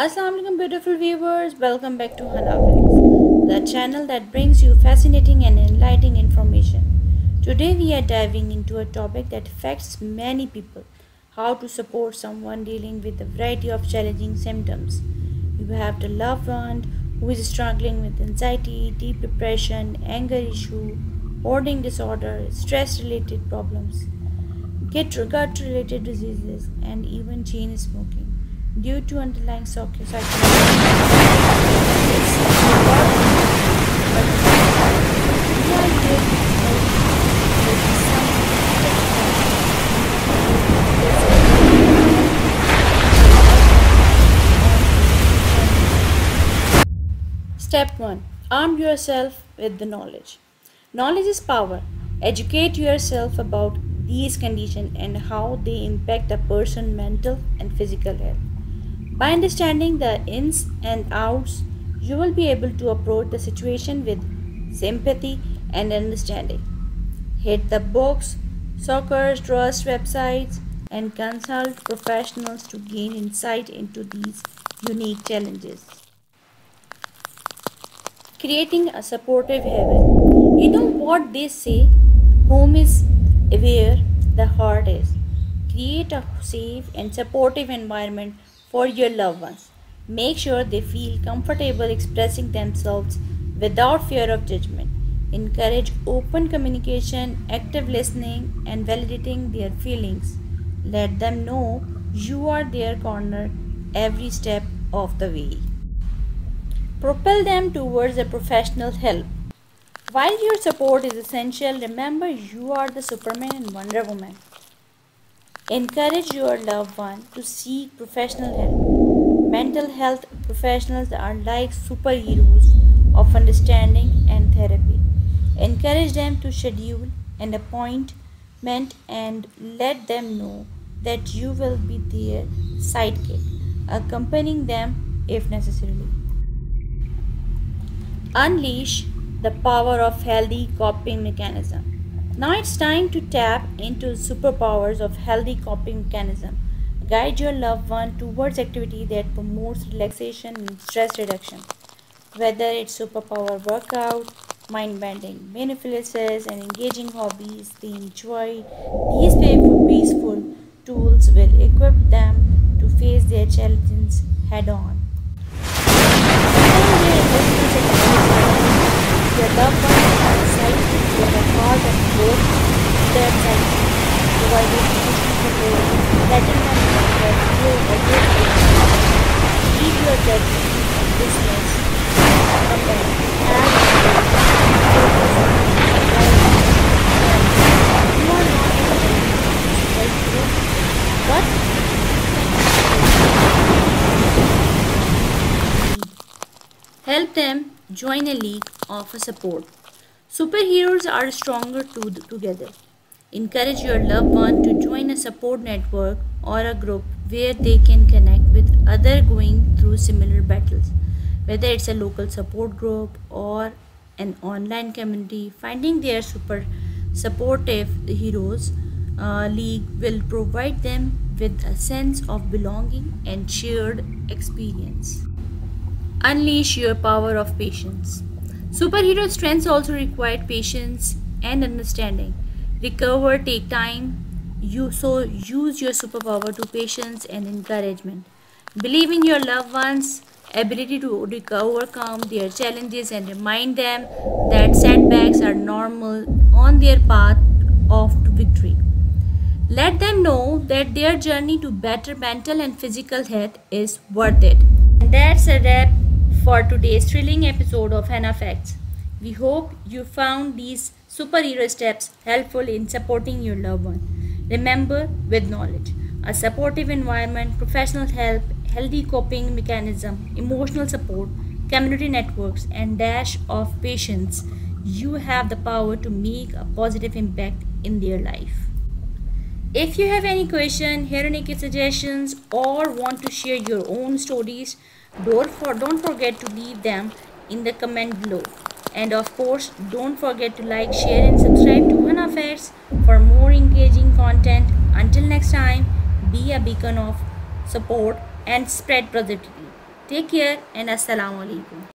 Assalamualaikum beautiful viewers, welcome back to Hana the channel that brings you fascinating and enlightening information. Today we are diving into a topic that affects many people, how to support someone dealing with a variety of challenging symptoms. You have the loved one who is struggling with anxiety, deep depression, anger issue, hoarding disorder, stress related problems, gut related diseases and even chain smoking due to underlying psychological Step 1 Arm yourself with the knowledge. Knowledge is power. Educate yourself about these conditions and how they impact a person's mental and physical health. By understanding the ins and outs, you will be able to approach the situation with sympathy and understanding. Hit the books, soccer, trust websites, and consult professionals to gain insight into these unique challenges. Creating a supportive haven. You know what they say? Home is where the heart is. Create a safe and supportive environment for your loved ones. Make sure they feel comfortable expressing themselves without fear of judgment. Encourage open communication, active listening, and validating their feelings. Let them know you are their corner every step of the way. Propel them towards a professional help. While your support is essential, remember you are the Superman and Wonder Woman. Encourage your loved one to seek professional help. Mental health professionals are like superheroes of understanding and therapy. Encourage them to schedule an appointment and let them know that you will be their sidekick, accompanying them if necessary. Unleash the power of healthy coping mechanism. Now it's time to tap into superpowers of healthy coping mechanism. Guide your loved one towards activity that promotes relaxation and stress reduction. Whether it's superpower workout, mind-bending manipulations, and engaging hobbies they enjoy, these peaceful tools will equip them to face their challenges head-on. Your loved one is with a heart and both their sight, providing emotional support, letting them know that you are good Leave your judgment and business company as you are not but help them join a league of support. Superheroes are stronger to together. Encourage your loved one to join a support network or a group where they can connect with other going through similar battles. Whether it's a local support group or an online community, finding their super supportive heroes uh, league will provide them with a sense of belonging and shared experience. Unleash your power of patience. Superhero strengths also require patience and understanding. Recover take time. You so use your superpower to patience and encouragement. Believe in your loved ones' ability to overcome their challenges and remind them that setbacks are normal on their path of victory. Let them know that their journey to better mental and physical health is worth it. And that's a wrap for today's thrilling episode of Hana Facts. We hope you found these superhero steps helpful in supporting your loved one. Remember, with knowledge, a supportive environment, professional help, healthy coping mechanism, emotional support, community networks, and dash of patience, you have the power to make a positive impact in their life. If you have any question, hear any suggestions, or want to share your own stories, don't, for, don't forget to leave them in the comment below. And of course, don't forget to like, share and subscribe to Hana Facts for more engaging content. Until next time, be a beacon of support and spread positivity. Take care and Assalamu alaikum.